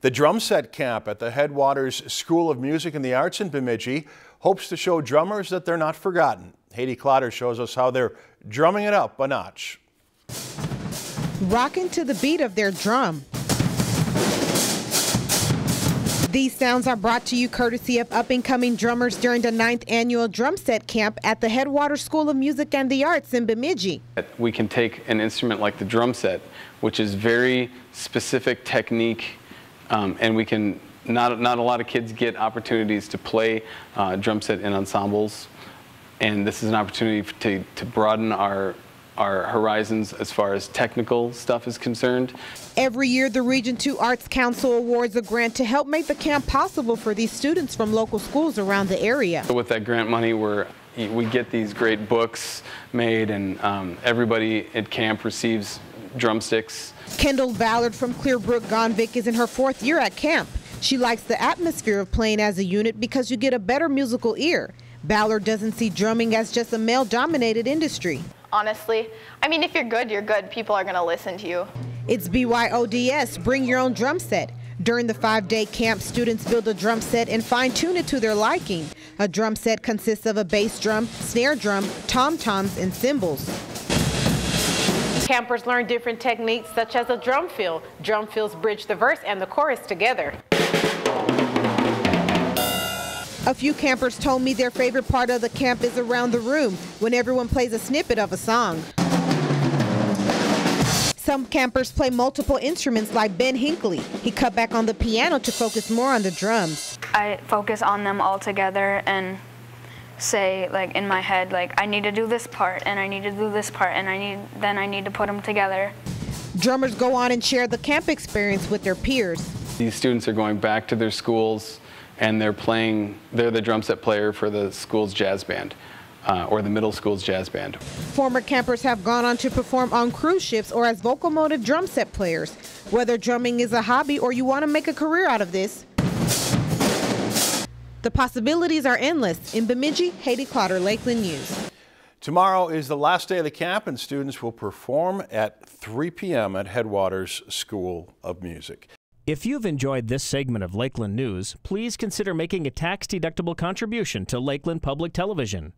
The drum set camp at the Headwaters School of Music and the Arts in Bemidji hopes to show drummers that they're not forgotten. Haiti Clotter shows us how they're drumming it up a notch. Rocking to the beat of their drum. These sounds are brought to you courtesy of up-and-coming drummers during the ninth annual drum set camp at the Headwaters School of Music and the Arts in Bemidji. We can take an instrument like the drum set, which is very specific technique um, and we can, not, not a lot of kids get opportunities to play uh, drum set in ensembles. And this is an opportunity to, to broaden our our horizons as far as technical stuff is concerned. Every year, the Region 2 Arts Council awards a grant to help make the camp possible for these students from local schools around the area. So with that grant money, we're, we get these great books made, and um, everybody at camp receives drumsticks. Kendall Ballard from Clearbrook Gonvick is in her fourth year at camp. She likes the atmosphere of playing as a unit because you get a better musical ear. Ballard doesn't see drumming as just a male-dominated industry. Honestly, I mean, if you're good, you're good. People are going to listen to you. It's BYODS, bring your own drum set. During the five-day camp, students build a drum set and fine-tune it to their liking. A drum set consists of a bass drum, snare drum, tom-toms, and cymbals. Campers learn different techniques such as a drum fill. Drum fills bridge the verse and the chorus together. A few campers told me their favorite part of the camp is around the room when everyone plays a snippet of a song. Some campers play multiple instruments like Ben Hinckley. He cut back on the piano to focus more on the drums. I focus on them all together and say like in my head like I need to do this part and I need to do this part and I need then I need to put them together. Drummers go on and share the camp experience with their peers. These students are going back to their schools and they're playing they're the drum set player for the school's jazz band. Uh, or the middle school's jazz band. Former campers have gone on to perform on cruise ships or as vocal motive drum set players. Whether drumming is a hobby or you want to make a career out of this, the possibilities are endless. In Bemidji, Haiti Clotter, Lakeland News. Tomorrow is the last day of the camp and students will perform at 3 p.m. at Headwaters School of Music. If you've enjoyed this segment of Lakeland News, please consider making a tax-deductible contribution to Lakeland Public Television.